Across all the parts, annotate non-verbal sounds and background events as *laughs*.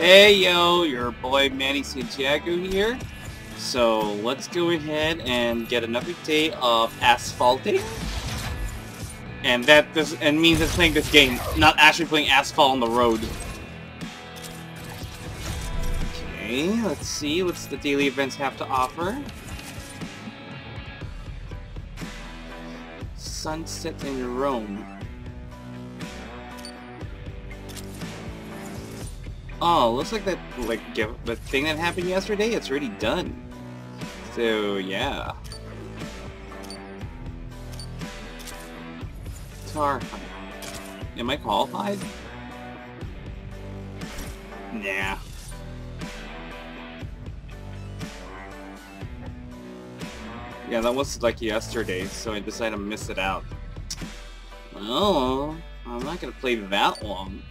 Hey yo, your boy Manny Santiago here. So let's go ahead and get another day of asphalting. And that does and means it's playing this game, not actually playing asphalt on the road. Okay, let's see what's the daily events have to offer. Sunset in Rome. Oh, looks like that like the thing that happened yesterday, it's already done. So yeah. Tar Am I qualified? Nah. Yeah, that was like yesterday, so I decided to miss it out. Well, I'm not gonna play that long.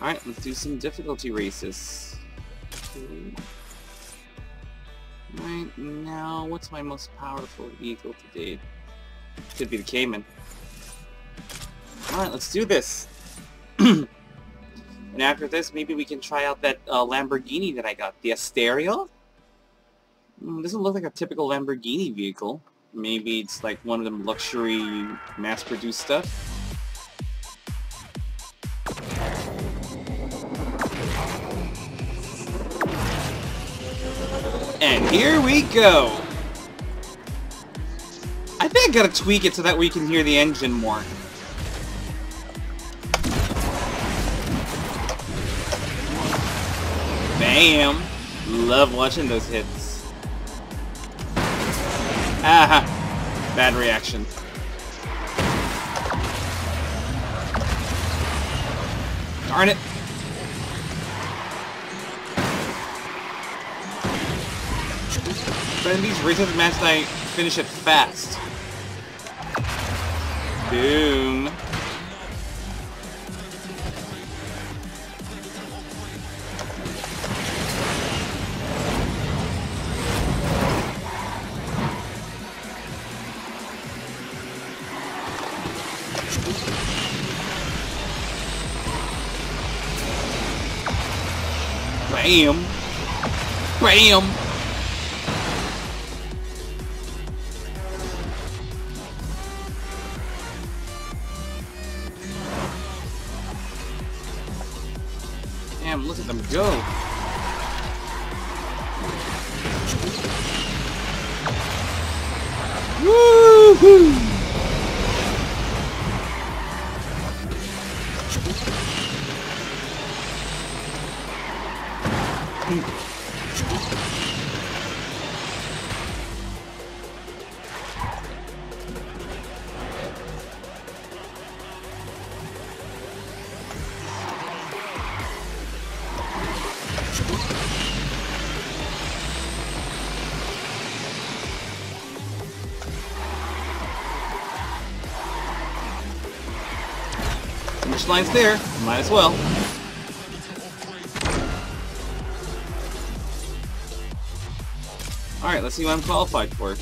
Alright, let's do some difficulty races. Right now, what's my most powerful vehicle to date? Could be the Cayman. Alright, let's do this! *clears throat* and after this, maybe we can try out that uh, Lamborghini that I got, the Asterion? Mm, doesn't look like a typical Lamborghini vehicle. Maybe it's like one of them luxury mass-produced stuff. And here we go! I think I gotta tweak it so that we can hear the engine more. Bam! Love watching those hits. Aha! Bad reaction. Darn it! But in these races matches, I finish it fast. Boom. Bam! Bam! Go. Finish line's there. Might as well. Alright, let's see what I'm qualified for.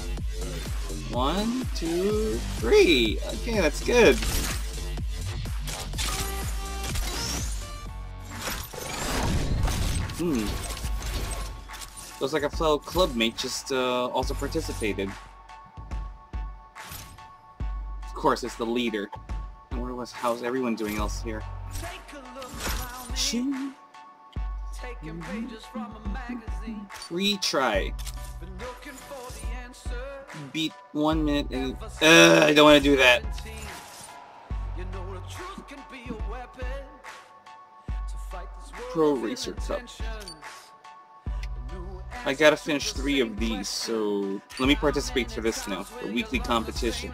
One, two, three. Okay, that's good. Hmm. Looks like a fellow clubmate just uh, also participated. Of course, it's the leader. What's how's everyone doing else here. Free try. Beat one minute and uh, I don't want to do that. Pro Racer Cup. I gotta finish three of these, so let me participate for this now, the weekly competition.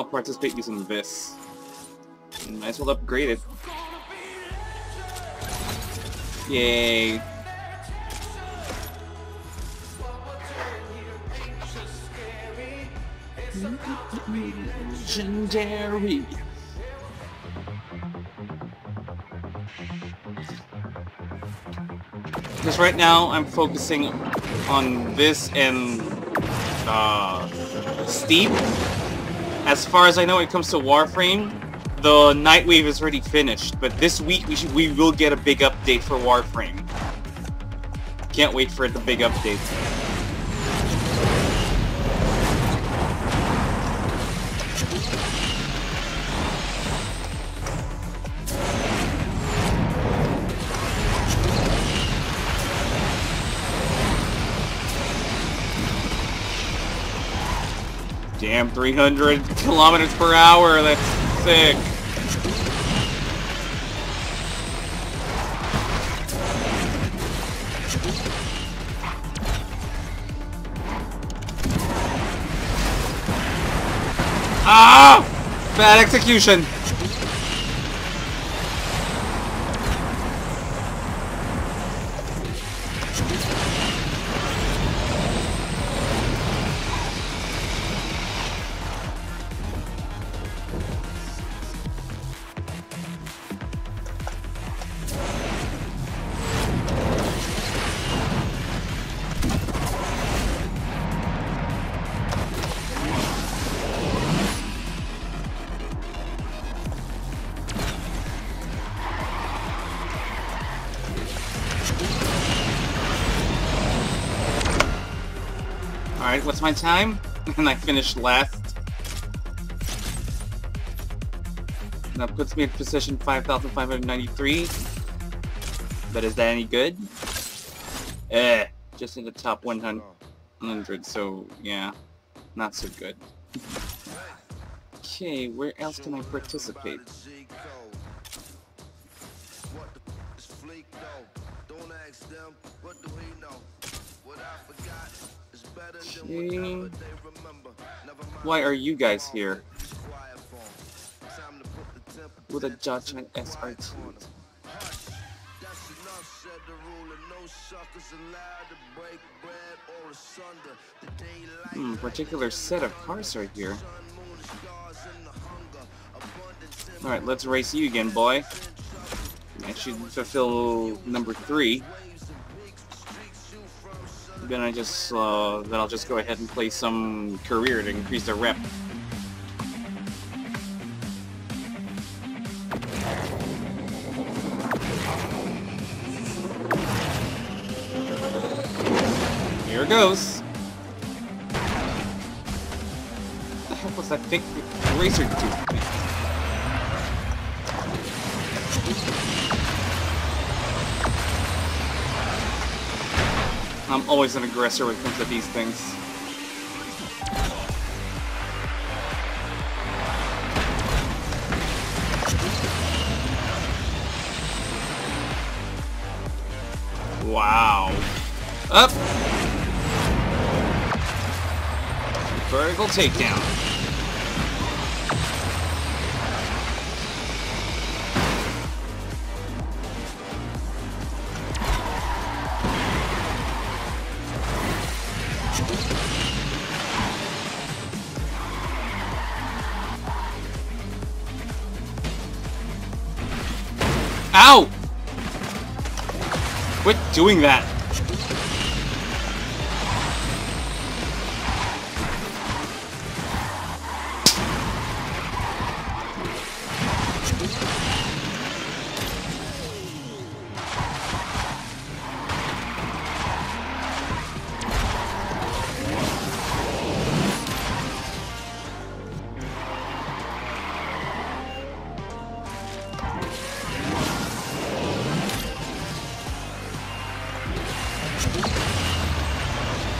I'll participate using this. Might as well upgrade it. Yay. Legendary. Because right now I'm focusing on this and uh, steep. As far as I know, when it comes to Warframe, the Nightwave is already finished. But this week, we should we will get a big update for Warframe. Can't wait for the big update. Damn, 300 kilometers per hour, that's sick. Ah! Bad execution. Alright, what's my time? *laughs* And I finished last. That puts me in position 5,593. But is that any good? Eh, just in the top 100, so yeah, not so good. Okay, where else can I participate? Why are you guys here? With a judgment SRT. Hmm, particular set of cars right here. Alright, let's race you again, boy. I should fulfill number three. Then I just, uh, then I'll just go ahead and play some career to increase the rep. Here it goes. What the heck was that big racer do? Always an aggressor when it comes to these things. Wow. Up! Vertical takedown. Doing that.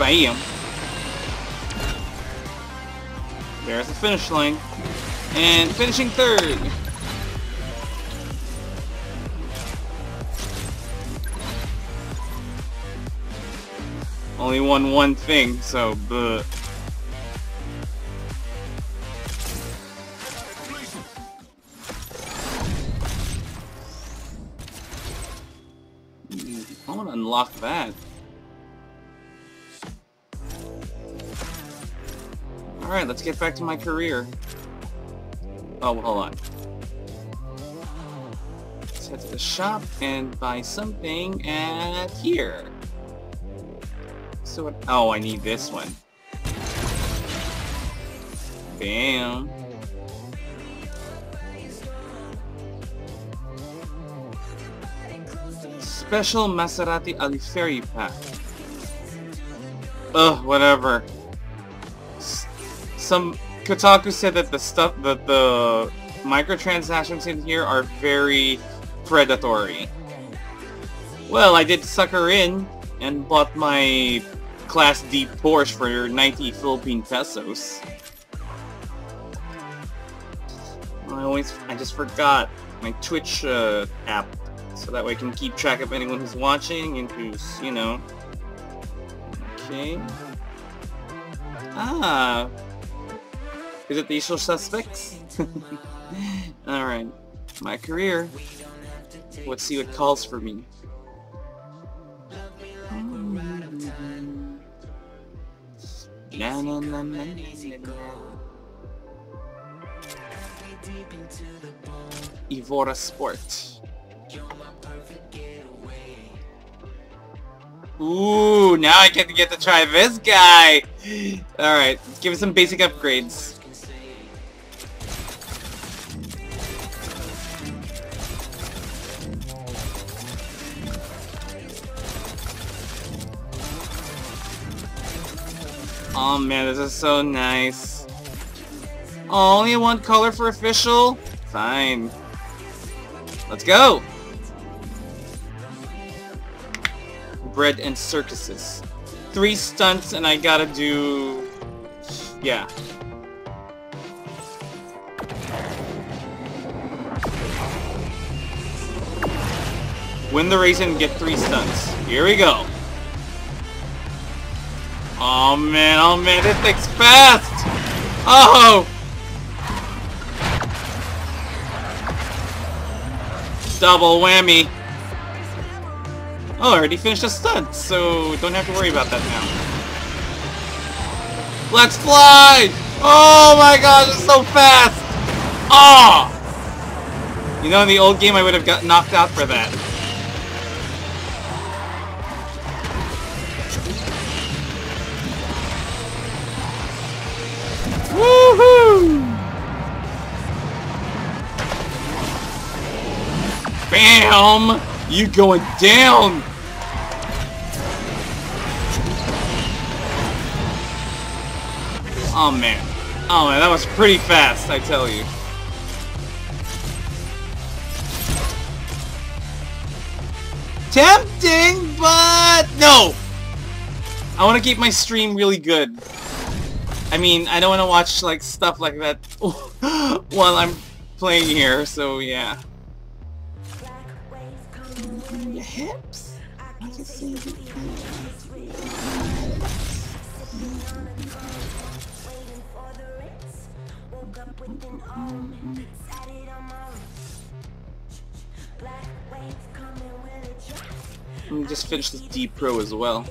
Bam. There's the finish line. And finishing third. Only won one thing, so but let's get back to my career. Oh, hold on. Let's head to the shop and buy something at here. So? Oh, I need this one. Bam. Special Maserati Alfieri pack. Ugh, whatever. Some Kotaku said that the stuff that the microtransactions in here are very predatory. Well, I did sucker in and bought my Class D Porsche for 90 Philippine pesos. I always, I just forgot my Twitch uh, app, so that way I can keep track of anyone who's watching and who's, you know. Okay. Ah. Is it the usual suspects? *laughs* Alright. My career. Let's see what calls for me. Evora Sport. Ooh, now I get to get to try this guy! Alright, give him some basic upgrades. Oh, man, this is so nice. Oh, only one color for official? Fine. Let's go! Bread and circuses. Three stunts and I gotta do... Yeah. Win the race and get three stunts. Here we go. Oh man, oh man, this thing's fast! Oh! Double whammy. Oh, I already finished a stunt, so don't have to worry about that now. Let's fly! Oh my gosh, it's so fast! Oh! You know, in the old game, I would have got knocked out for that. Bam! You going down! Oh man. Oh man, that was pretty fast, I tell you. Tempting, but no! I want to keep my stream really good. I mean, I don't want to watch like stuff like that *laughs* while I'm playing here, so yeah. Let me just finish this D Pro as well.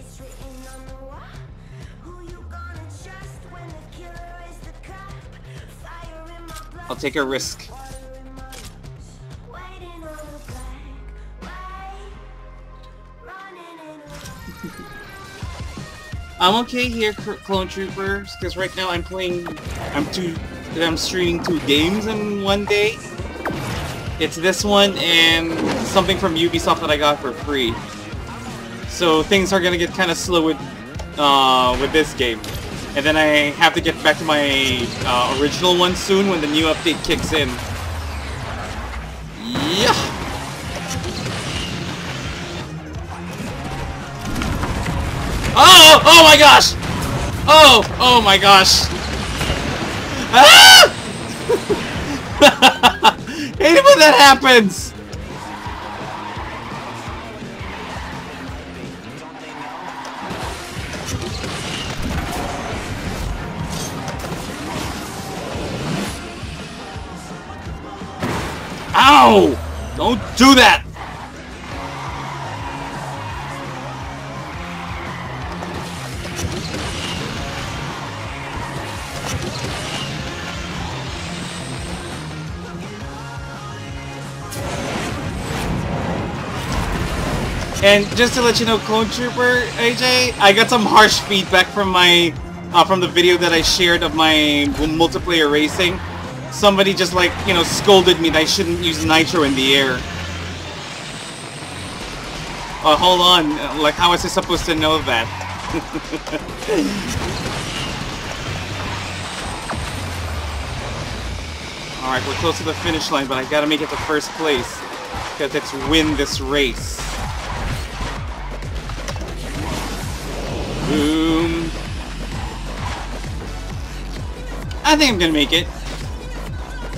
I'll take a risk. *laughs* I'm okay here, Clone Troopers, because right now I'm playing, I'm two, I'm streaming two games in one day. It's this one and something from Ubisoft that I got for free. So things are gonna get kind of slow with, uh, with this game. And then I have to get back to my uh, original one soon when the new update kicks in. Yeah. Oh! Oh my gosh! Oh! Oh my gosh! Ah! *laughs* Hate it when that happens! Ow! Don't do that! And just to let you know, Clone Trooper AJ, I got some harsh feedback from my uh, from the video that I shared of my multiplayer racing. Somebody just like, you know, scolded me that I shouldn't use nitro in the air. Oh, hold on. Like, how was I supposed to know that? *laughs* Alright, we're close to the finish line, but I gotta make it to first place. Because it's win this race. Boom. I think I'm gonna make it.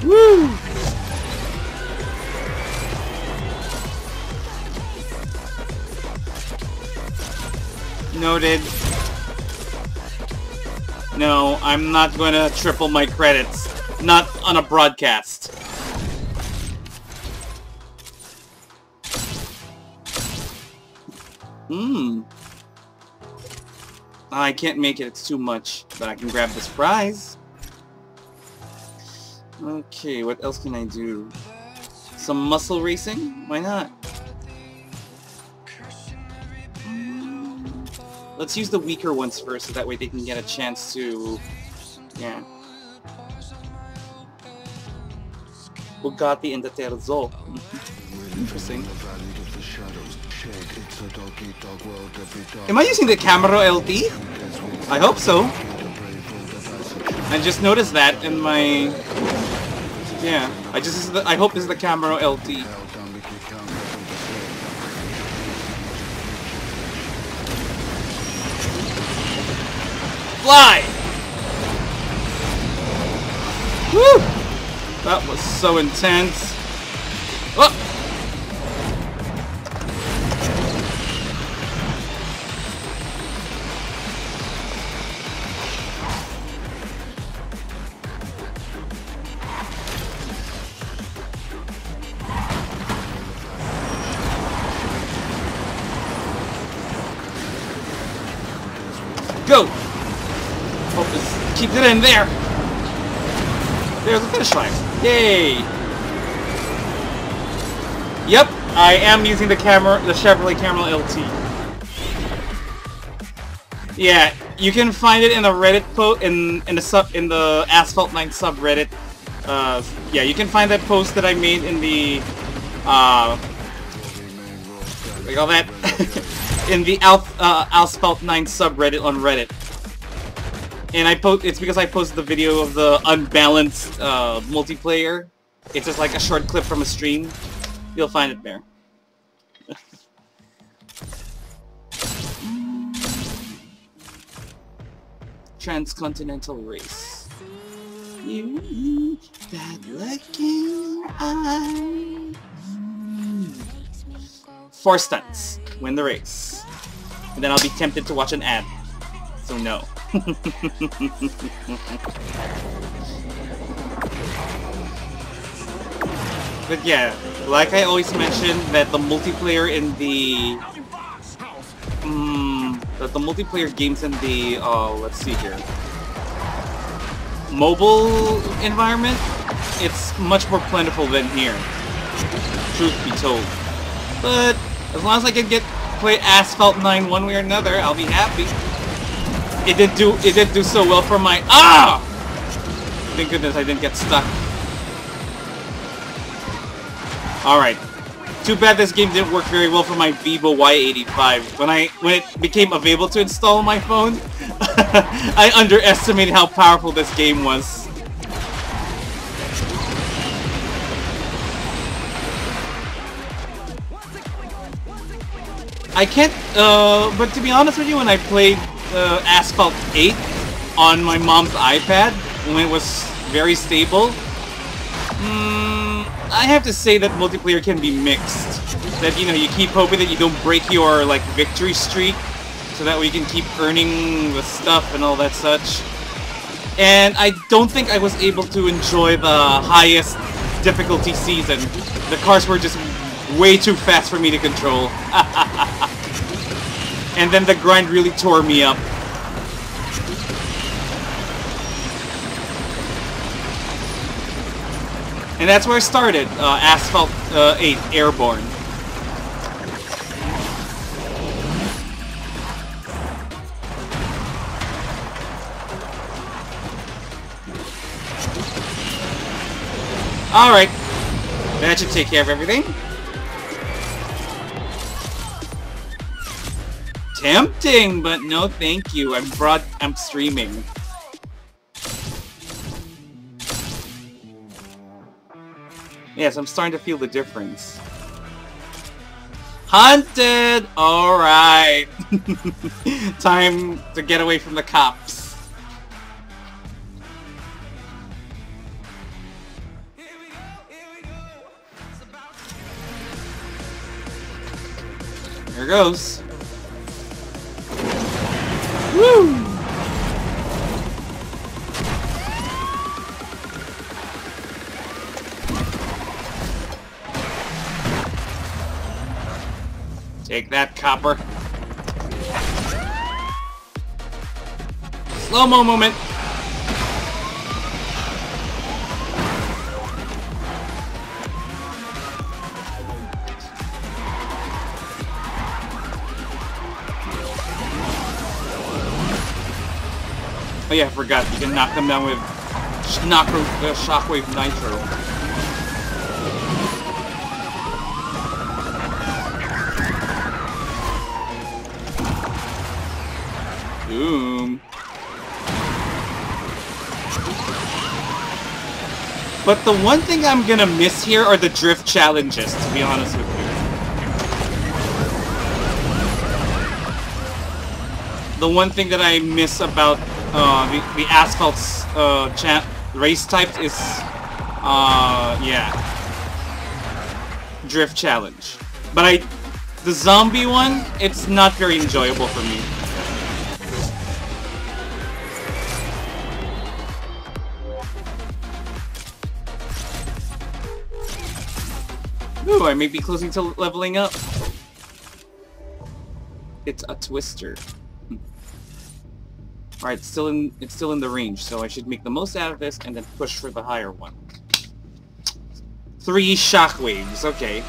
Woo! Noted. No, I'm not going to triple my credits. Not on a broadcast. Hmm. I can't make it, it's too much. But I can grab this prize. Okay, what else can I do? Some muscle racing? Why not? Mm, let's use the weaker ones first, so that way they can get a chance to... Yeah. Bugatti and the Terzo. *laughs* Interesting. Am I using the Camaro LT? I hope so. I just noticed that in my... Yeah, I just... I hope this is the Camaro LT. Fly! Woo! That was so intense. Oh! In there. There's the finish line. Yay! Yep, I am using the Camaro, the Chevrolet Camaro LT. Yeah, you can find it in the Reddit post in in the sub in the Asphalt 9 subreddit. Uh, yeah, you can find that post that I made in the uh, you call that? *laughs* in the uh, Asphalt 9 subreddit on Reddit. And I post it's because I posted the video of the unbalanced uh, multiplayer. It's just like a short clip from a stream. You'll find it there. *laughs* Transcontinental race. You, that looking eye. Four stunts. Win the race. And then I'll be tempted to watch an ad. So no. *laughs* but yeah, like I always mention, that the multiplayer in the... Um, that the multiplayer games in the... Uh, let's see here. Mobile environment, it's much more plentiful than here. Truth be told. But as long as I can get play Asphalt 9 one way or another, I'll be happy. It didn't do it didn't do so well for my ah. Thank goodness I didn't get stuck. All right. Too bad this game didn't work very well for my Vivo Y85. When I when it became available to install on my phone, *laughs* I underestimated how powerful this game was. I can't, uh, but to be honest with you, when I played uh, Asphalt 8 on my mom's iPad, when it was very stable, mm, I have to say that multiplayer can be mixed. That, you know, you keep hoping that you don't break your, like, victory streak, so that you can keep earning the stuff and all that such. And I don't think I was able to enjoy the highest difficulty season. The cars were just way too fast for me to control. *laughs* and then the grind really tore me up. And that's where I started, uh, Asphalt uh, 8 Airborne. Alright, that should take care of everything. Tempting, but no thank you. I'm broad I'm streaming. Yes, I'm starting to feel the difference. Hunted! Alright. *laughs* Time to get away from the cops. Here goes. Woo! Take that, copper. Slow-mo moment. Oh yeah, I forgot. You can knock them down with knock uh, Shockwave Nitro. Boom. But the one thing I'm gonna miss here are the drift challenges, to be honest with you. The one thing that I miss about uh, the, the asphalt's uh, race type is, uh, yeah, drift challenge. But I, the zombie one, it's not very enjoyable for me. Ooh, I may be closing to leveling up. It's a twister. Alright, it's still in it's still in the range, so I should make the most out of this and then push for the higher one. Three shockwaves, okay.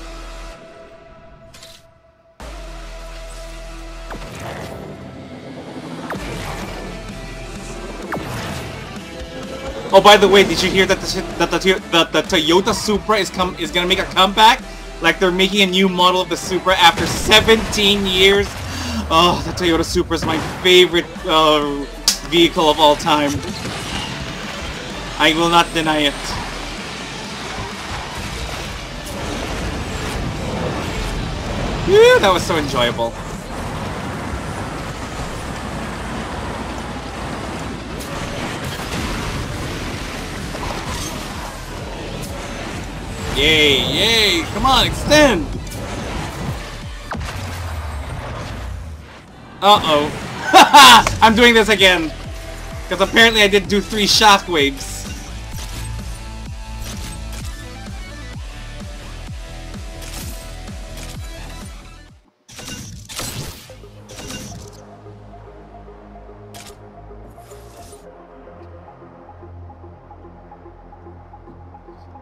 Oh, by the way, did you hear that the that the, the, the Toyota Supra is come is gonna make a comeback? Like they're making a new model of the Supra after 17 years. Oh, the Toyota Supra is my favorite uh, vehicle of all time. I will not deny it. Whew, that was so enjoyable. Yay, yay! Come on, extend! Uh-oh. *laughs* I'm doing this again. Because apparently I did do three shockwaves.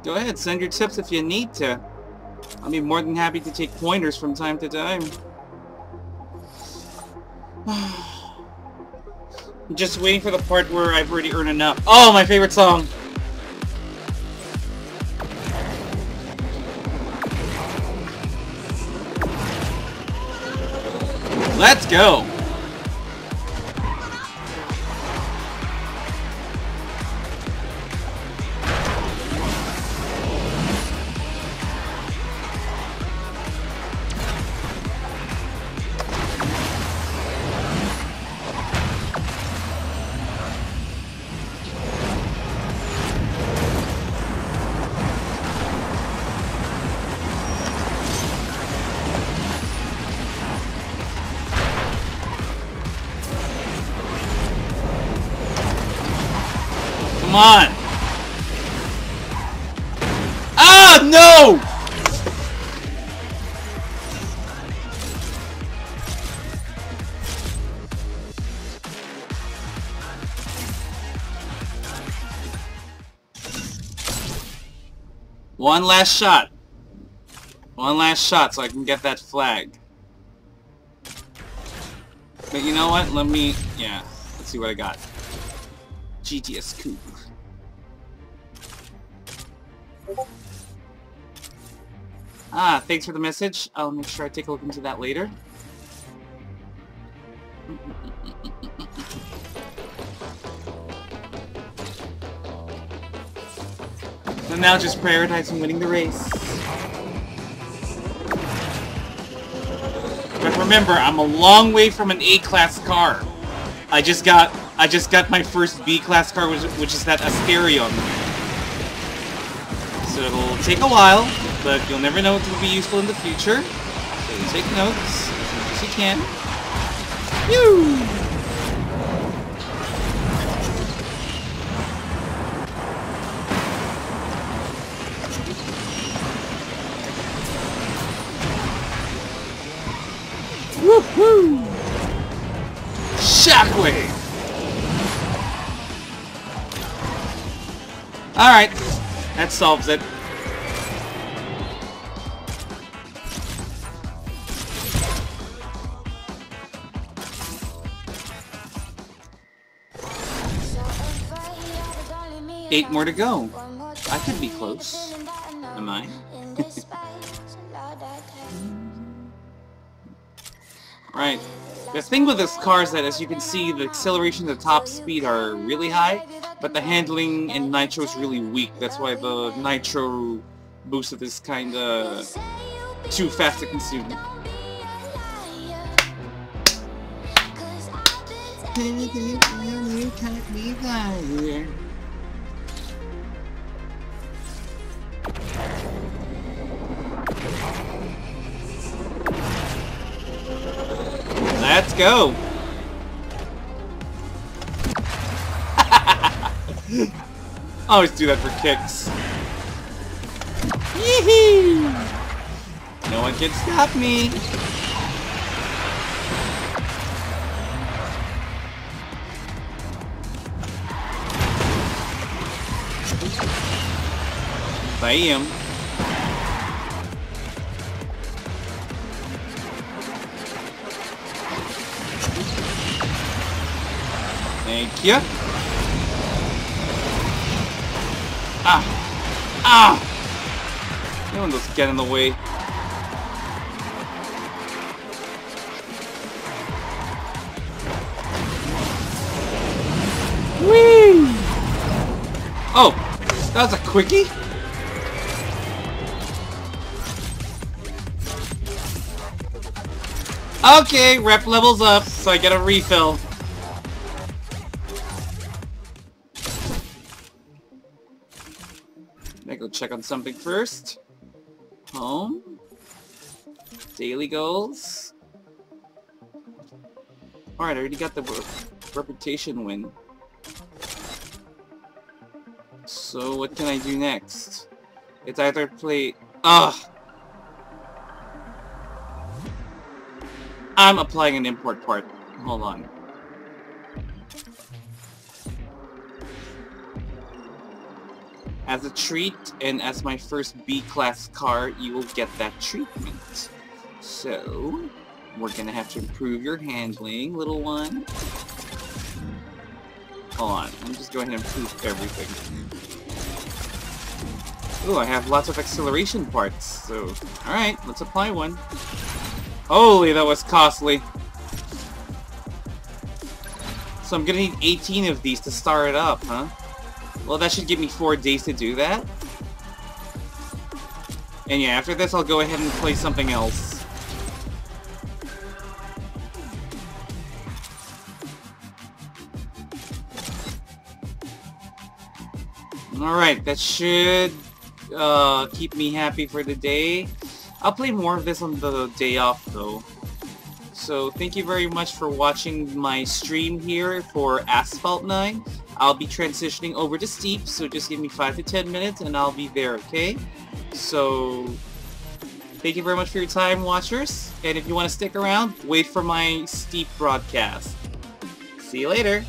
Go ahead, send your tips if you need to. I'll be more than happy to take pointers from time to time. *sighs* *sighs* Just waiting for the part where I've already earned enough. Oh, my favorite song! Let's go! Come on! Ah, no! One last shot. One last shot so I can get that flag. But you know what? Let me... Yeah. Let's see what I got. GTS Coupe. Ah, thanks for the message. I'll make sure I take a look into that later. And now just prioritizing winning the race. But remember, I'm a long way from an A-class car. I just got I just got my first B-class car, which, which is that Asterion. So it'll take a while, but you'll never know it will be useful in the future. So take notes as much as you can. Phew! Woohoo! Shockwave! Alright, that solves it. Eight more to go. I could be close. Am I? *laughs* right. The thing with this car is that, as you can see, the acceleration and the top speed are really high, but the handling in Nitro is really weak. That's why the Nitro boost is kinda too fast to consume. Let's go! Always do that for kicks. Yee No one can stop me! Bam! Thank you. Ah! Ah! No one just get in the way. Whee! Oh! That was a quickie? Okay, rep levels up, so I get a refill. Check on something first. Home. Daily goals. Alright, I already got the reputation win. So what can I do next? It's either play... Ugh! I'm applying an import part. Hold on. As a treat, and as my first B-class car, you will get that treatment. So, we're gonna have to improve your handling, little one. Hold on, me just going to improve everything. Ooh, I have lots of acceleration parts, so... Alright, let's apply one. Holy, that was costly. So I'm gonna need 18 of these to start it up, huh? Well, that should give me four days to do that. And yeah, after this, I'll go ahead and play something else. Alright, that should uh, keep me happy for the day. I'll play more of this on the day off, though. So thank you very much for watching my stream here for Asphalt 9. I'll be transitioning over to Steep, so just give me 5 to 10 minutes and I'll be there, okay? So, thank you very much for your time, watchers. And if you want to stick around, wait for my Steep broadcast. See you later!